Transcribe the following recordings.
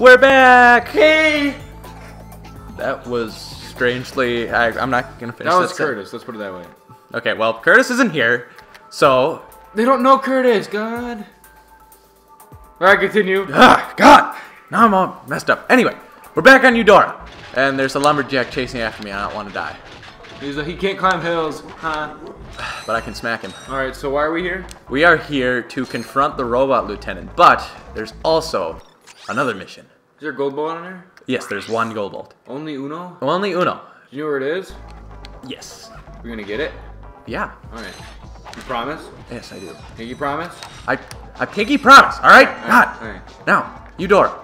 We're back! Hey! That was strangely. I, I'm not gonna finish That was Curtis, let's put it that way. Okay, well, Curtis isn't here, so. They don't know Curtis, God. Alright, continue. Ah, God! Now I'm all messed up. Anyway, we're back on Eudora, and there's a lumberjack chasing after me. I don't want to die, He's like, he can't climb hills, huh? but I can smack him. Alright, so why are we here? We are here to confront the robot lieutenant, but there's also another mission. Is there a gold ball in there? Yes, there's one gold bolt. Only Uno? Only uno. Do you know where it is? Yes. We're gonna get it? Yeah. Alright. You promise? Yes, I do. You promise? I, I pinky promise. All right. God. Alright. Now, Eudora.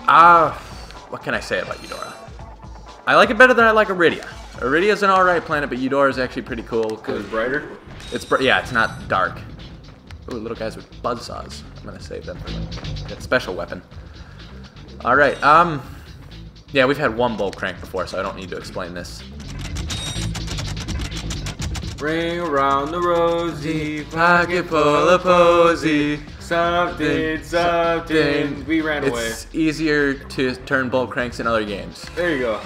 Ah, what can I say about Eudora? I like it better than I like Aridia. Aridia's an alright planet, but Eudora is actually pretty cool Cause because it's brighter? it's br- yeah, it's not dark. Ooh, little guys with buzzsaws. I'm gonna save them for like, that special weapon. All right. Um. Yeah, we've had one bolt crank before, so I don't need to explain this. Ring around the rosy, Pocket full of posy. something, something. We ran away. It's easier to turn bolt cranks in other games. There you go.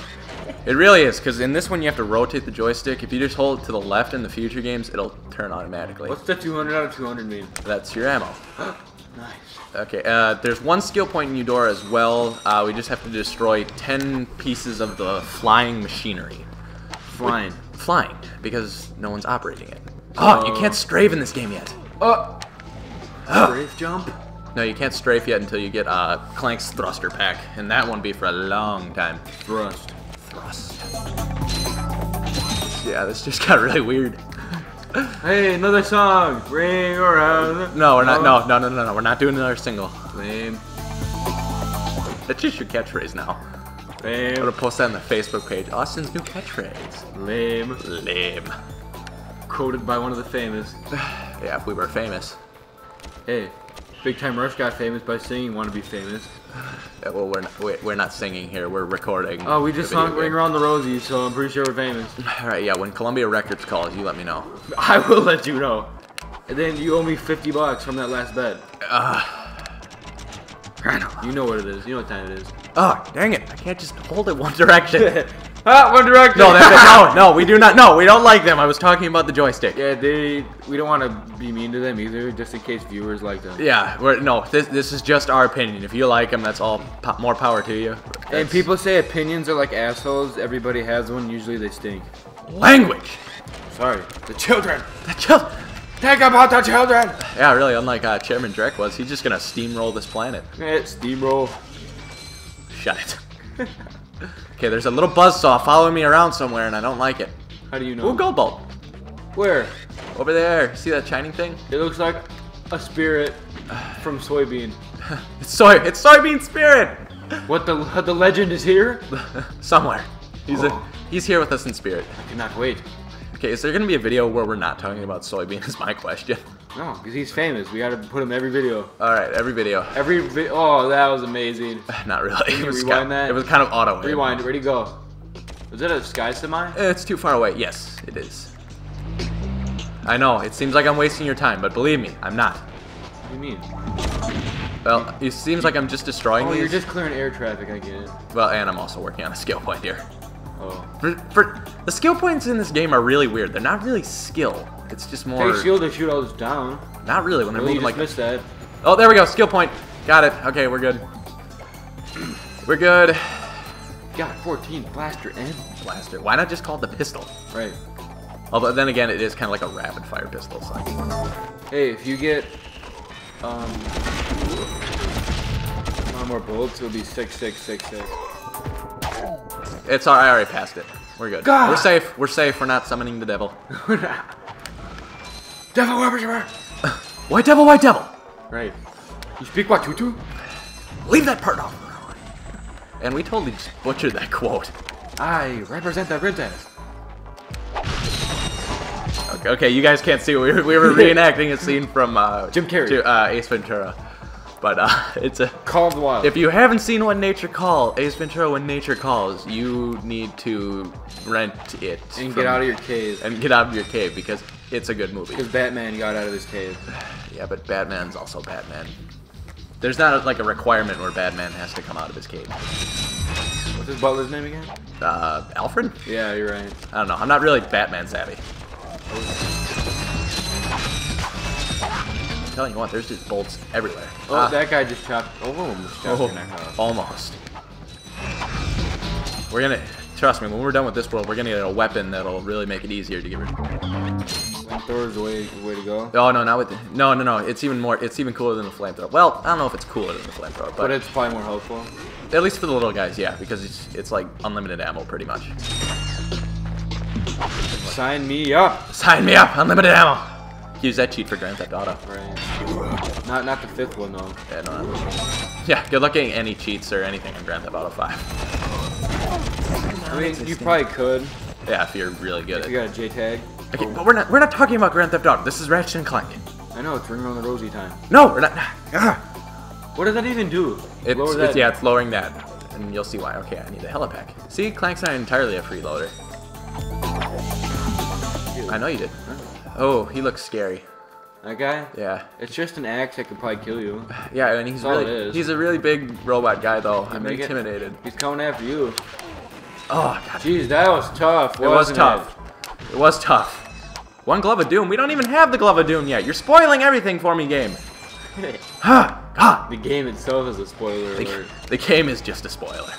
It really is, because in this one you have to rotate the joystick. If you just hold it to the left in the future games, it'll turn automatically. What's the 200 out of 200 mean? That's your ammo. Nice. Okay, uh, there's one skill point in Eudora as well. Uh, we just have to destroy 10 pieces of the flying machinery. Flying. Flying, because no one's operating it. Oh, you can't strafe in this game yet. Oh! Oh. Strafe jump? No, you can't strafe yet until you get uh, Clank's thruster pack, and that won't be for a long time. Thrust. Thrust. Yeah, this just got really weird. Hey, another song. Ring around. No, we're not. Oh. No, no, no, no, no. We're not doing another single. Lame. That's just your catchphrase now. I'm Lame. gonna post that on the Facebook page. Austin's new catchphrase. Lame. Lame. Quoted by one of the famous. Yeah, if we were famous. Hey, Big Time Rush got famous by singing "Want to Be Famous." Uh, Well, we're not, we're not singing here. We're recording. Oh, we just sung "Ring. Around the Rosie," so I'm pretty sure we're famous. All right, yeah. When Columbia Records calls, you let me know. I will let you know. And then you owe me 50 bucks from that last bet. You know what it is. You know what time it is. Oh, dang it! I can't just hold it one direction. ah, One Direction. no, that, no, no. We do not. No, we don't like them. I was talking about the joystick. Yeah, they. We don't want to be mean to them either, just in case viewers like them. Yeah, we're, no, this, this is just our opinion. If you like them, that's all po- more power to you. And people say opinions are like assholes. Everybody has one. Usually they stink. language. Sorry. The children. The chil- Think about the children. yeah, really, unlike uh, Chairman Drek was, he's just gonna steamroll this planet. Eh, steamroll. Shut it. okay, there's a little buzzsaw following me around somewhere, and I don't like it. How do you know? Ooh, gold bolt. Where? Over there. See that shining thing? It looks like a spirit from soybean. It's soy. It's soybean spirit. What the the legend is here? Somewhere. He's Oh. a, he's here with us in spirit. I cannot wait. Okay, is there gonna be a video where we're not talking about soybean? Is my question. No, because he's famous. We gotta put him every video. All right, every video. Every vi- oh, that was amazing. Not really. It you was rewind kind, that? It was kind of auto. aim. Rewind. Ready, to go. Is that a sky semi? Eh, it's too far away. Yes, it is. I know. It seems like I'm wasting your time, but believe me, I'm not. What do you mean? Well, it seems like I'm just destroying Oh, these. you're just clearing air traffic. I get it. Well, and I'm also working on a skill point here. Oh. For, for the skill points in this game are really weird. They're not really skill. It's just more. Take shield to shoot all this down. Not really when they're Really, moving like. missed that. Oh, there we go. Skill point. Got it. Okay, we're good. We're good. Got 14 blaster and Blaster. Why not just call it the pistol? right. Although then again, it is kind of like a rapid fire pistol. So. Hey, if you get um one more bullets, it'll be six six six six. It's alright. I already passed it. We're good. God. We're safe. We're safe. We're not summoning the devil. Devil White devil, white devil. Right. You speak Wachootoo? Leave that part off. And we totally just butchered that quote. I represent the princess. Okay, okay, you guys can't see. We were, we were reenacting a scene from uh, Jim Carrey. to, uh, Ace Ventura. But uh, it's a. Call of the Wild. If you haven't seen When Nature Calls, Ace Ventura: When Nature Calls, you need to rent it and from- get out of your cave. and get out of your cave because it's a good movie. Because Batman got out of his cave. Yeah, but Batman's also Batman. There's not like a requirement where Batman has to come out of his cave. What's his butler's name again? Uh, Alfred? Yeah, you're right. I don't know. I'm not really Batman savvy. I'm telling you what, there's just bolts everywhere. Oh, Ah, that guy just chopped. Oh, almost chopped oh, your neck off. almost. We're gonna trust me. When we're done with this world, we're gonna get a weapon that'll really make it easier to get rid. Flamethrower's the way, the way to go. Oh no, not with the, no, no, no. It's even more. It's even cooler than the flamethrower. Well, I don't know if it's cooler than the flamethrower, but, But it's probably more helpful. at least for the little guys, yeah, because it's it's like unlimited ammo pretty much. Sign me up. Sign me up, unlimited ammo. Use that cheat for Grand Theft Auto. Right. Not not the fifth one though. Yeah, no, no. yeah, good luck getting any cheats or anything in Grand Theft Auto 5. I mean, you probably could. Yeah, if you're really good If at you got a JTAG. Okay, but we're not we're not talking about Grand Theft Auto. This is Ratchet and Clank. I know it's ring around the rosy time. No, we're not. Ah. What does that even do? It's, Lower it's yeah, it's lowering that, and you'll see why. Okay, I need a helipack. See, Clank's not entirely a freeloader. I know you did. Oh, he looks scary. That guy. Yeah, It's just an axe that could probably kill you. yeah, and he's all really he's a really big robot guy though. I'm make it? intimidated. He's coming after you. Oh god, Jeez, that was tough. it was tough. It was tough. One glove of doom. We don't even have the glove of doom yet. You're spoiling everything for me, game. Ha! the game itself is a spoiler The, alert. the game is just a spoiler.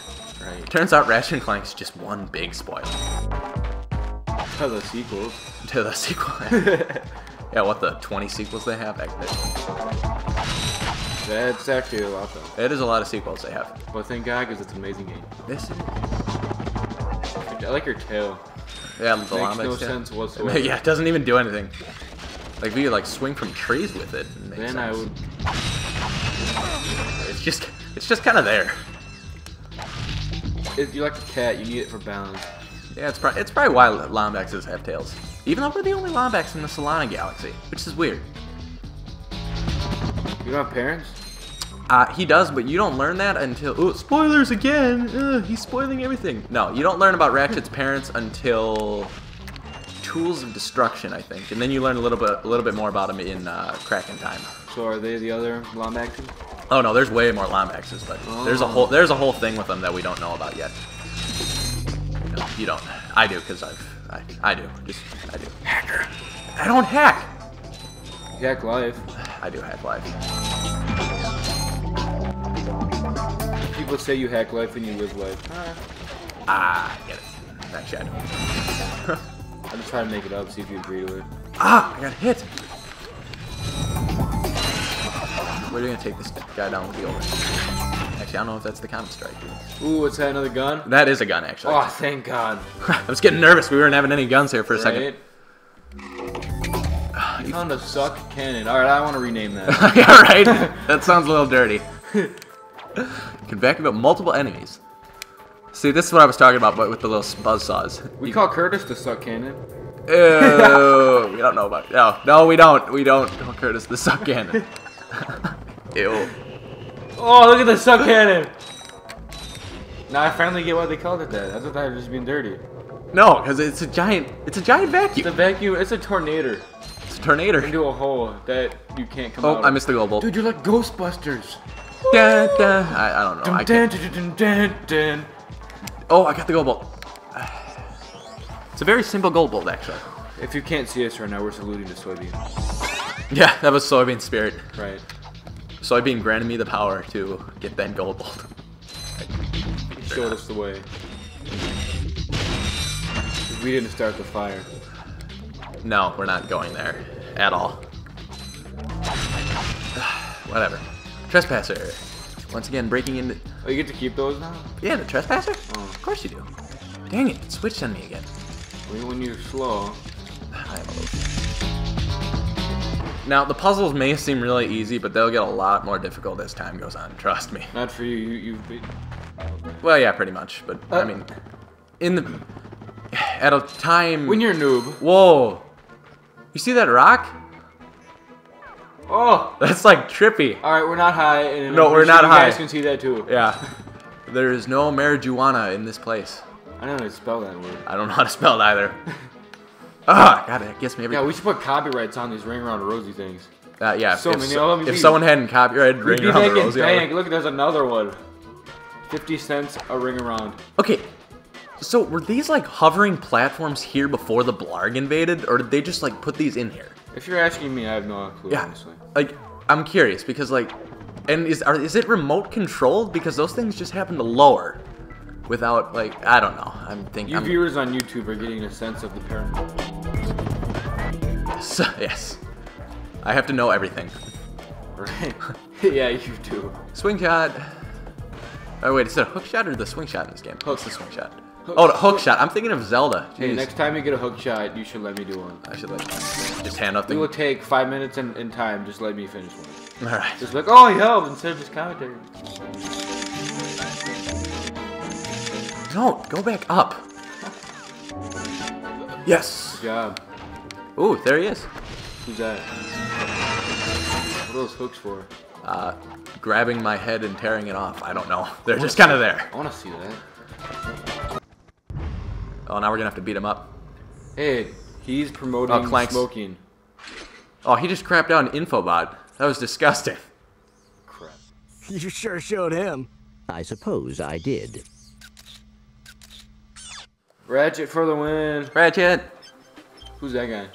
Right. Turns out Ratchet and Clank's just one big spoiler To the sequels. to the sequel. yeah, what the 20 sequels they have? That's actually a lot though. It is a lot of sequels they have. But thank God, because it's an amazing game. This is I like your tail. Yeah, the Makes no sense whatsoever. yeah, it doesn't even do anything. Like we could like swing from trees with it. and make Then I would. It's just it's just kind of there. It, you're like a cat. You need it for balance. Yeah, it's probably it's probably why Lombaxes have tails. Even though we're the only Lombax in the Solana galaxy, which is weird. You don't have parents? Uh, he does, but you don't learn that until oh, spoilers again. Ugh, he's spoiling everything. No, you don't learn about Ratchet's parents until Tools of Destruction, I think, and then you learn a little bit a little bit more about him in uh, Crack in Time. So are they the other Lombaxes? Oh no, there's way more Lombaxes, but there's a whole there's a whole thing with them that we don't know about yet. No, you don't. I do because I've I, I do just I do. Hacker. I don't hack. Hack life. I do hack life. People say you hack life and you live life. Ah, I get it. Actually, shadow. I'm just trying to make it up, see if you agree to it. Ah, I got hit. We're gonna take this guy down with the over. Actually, I don't know if that's the counter strike. Ooh, what's that? Another gun? That is a gun, actually. Oh, thank God. I was getting nervous. We weren't having any guns here for a second. You found a suck cannon. Alright, I want to rename that. All right, that sounds a little dirty. Can vacuum up multiple enemies. See, this is what I was talking about, but with the little buzz saws. We call Curtis the suck cannon. Ew, we don't know about. No, no, we don't. We don't. call Curtis the suck cannon. Ew. Oh, look at the suck cannon! Now I finally get why they called it that. I thought they were just being dirty. No, because it's a giant. It's a giant vacuum. The vacuum, it's a tornado It's a tornado. into a hole that you can't come Oh, out I missed the goal ball. Dude, you're like Ghostbusters. Dun, dun. I, I don't know. Dun, I dun. Oh, I got the gold bolt. It's a very simple gold bolt, actually. If you can't see us right now, we're saluting to soybean. Yeah, that was soybean spirit. Right. Soybean granted me the power to get that gold bolt. He showed us the way. We didn't start the fire. No, we're not going there at all. Whatever. Trespasser. Once again, breaking in. Oh, you get to keep those now? Yeah, the trespasser. Oh. Of course you do. Dang it! It switched on me again. When you're slow. I am a little. Now the puzzles may seem really easy, but they'll get a lot more difficult as time goes on. Trust me. Not for you. you you've been. Well, yeah, pretty much. But I Uh, mean, in the at a time When you're a noob. whoa, you see that rock? Oh! That's like trippy. Alright, we're not high. And No, we're not sure high. You guys can see that too. Yeah. There is no marijuana in this place. I don't know how to spell that word. I don't know how to spell it either. Ah, God, it gets me every. Yeah, we should put copyrights on these ring around rosy things. Uh, yeah. So if, many of them, if someone hadn't copyrighted Ring Around making Rosie, bank. Look, there's another one. 50 cents a ring around. Okay, so were these like hovering platforms here before the Blarg invaded, or did they just like put these in here? If you're asking me, I have no clue, Yeah. honestly. Like, I'm curious because like, and is are, is it remote controlled? Because those things just happen to lower, without like I don't know. I'm thinking. You I'm, viewers on YouTube are getting a sense of the paranormal. So, yes, I have to know everything. Right? yeah, you do. Swing shot. Oh wait, is it a hook shot or the swing shot in this game? Hook. It's the swing shot. Hook. Oh, the hook shot. I'm thinking of Zelda. Hey, next time you get a hook shot, you should let me do one. I should like just hand off It the. will take five minutes in, in time. Just let me finish one. All right. Just like, oh, helped instead of just commentary. Don't go back up. Yes. Good job. Ooh, there he is. Who's that? What are those hooks for? Uh, grabbing my head and tearing it off. I don't know. They're just kind of there. I want to see that. Oh, now we're gonna have to beat him up. Hey, he's promoting Oh, Clanks. smoking. Oh, he just crapped out an infobot. That was disgusting. Crap. You sure showed him. I suppose I did. Ratchet for the win. Ratchet. Who's that guy?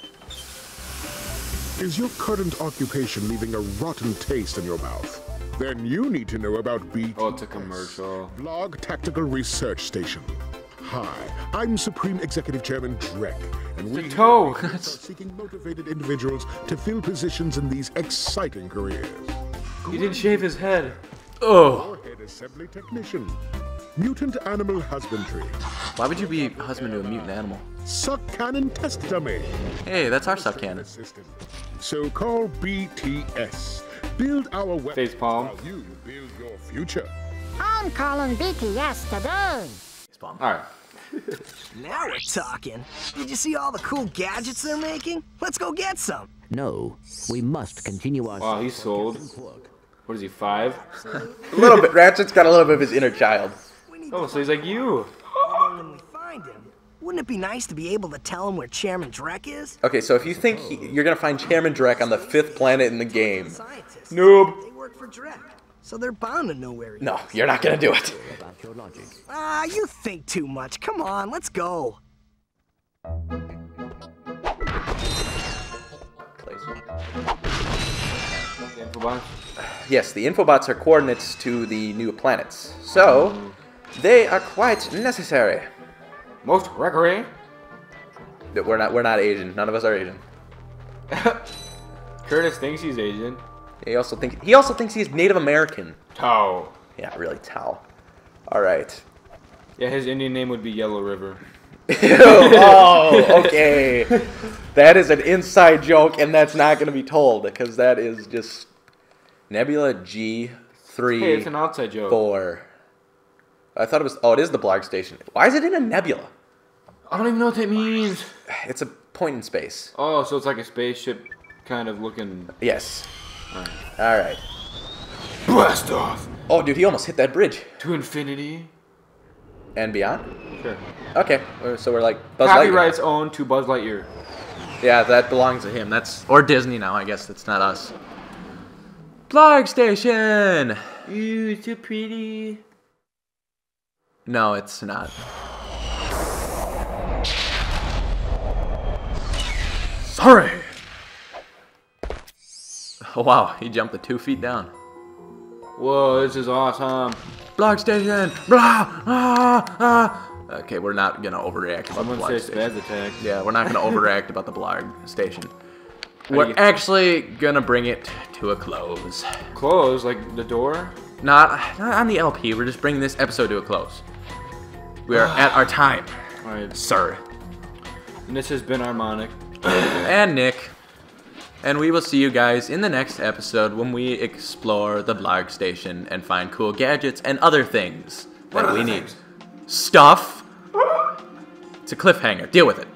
Is your current occupation leaving a rotten taste in your mouth? Then you need to know about BTS. Oh, it's a commercial. Blarg Tactical Research Station. Hi, I'm Supreme Executive Chairman Drek, and we toe. are seeking motivated individuals to fill positions in these exciting careers. He didn't shave his head. Oh. Head assembly technician, mutant animal husbandry, Why would you be husband to a mutant animal? suck cannon test dummy. Hey, that's our suck cannon. Assistant. So call BTS. Build our weapons Facepalm. while you build your future. I'm calling BTS today. Spawn. All right. Now we're talking. Did you see all the cool gadgets they're making? Let's go get some. No, we must continue our. Wow, he's sold. What is he, five? A little bit. Ratchet's got a little bit of his inner child. Oh, so he's like you. when we find him. Wouldn't it be nice to be able to tell him where Chairman Drek is? Okay, so if you think he, you're gonna find Chairman Drek on the fifth planet in the game, noob. They work for Drek, so they're bound to know where he No, you're not gonna do it. About your logic. Ah, you think too much. Come on, let's go. The info box. Yes, the infobots are coordinates to the new planets, so they are quite necessary. Most Gregory. That We're not. We're not Asian. None of us are Asian. Curtis thinks he's Asian. He also think. He also thinks he's Native American. Tao. Yeah, really, Tao. All right. Yeah, his Indian name would be Yellow River. oh, okay. That is an inside joke, and that's not going to be told because that is just Nebula G three Hey, it's an outside joke. four. I thought it was. Oh, it is the Blarg station. Why is it in a nebula? I don't even know what that means. It's a point in space. Oh, so it's like a spaceship kind of looking. Yes. All right. Blast off Oh, dude, he almost hit that bridge to infinity. and beyond. Sure. Okay, so we're like Buzz Lightyear. Copyrights owned to Buzz Lightyear. Yeah, that belongs to him. That's or Disney now. I guess that's not us. Blarg station. Ooh, so pretty. No, it's not. Sorry. Oh wow, he jumped the two feet down. Whoa, this is awesome. Blarg station. Blah. Ah, ah. Okay, we're not gonna overreact about Someone the say station. attack. Yeah, we're not gonna overreact about the Blarg station. We're actually gonna bring it to a close. Close, like the door. Not, not on the LP. We're just bringing this episode to a close. We are at our time, All right. sir. And this has been Harmonic. And Nick. And we will see you guys in the next episode when we explore the Blarg station and find cool gadgets and other things that we need. Stuff. It's a cliffhanger. Deal with it.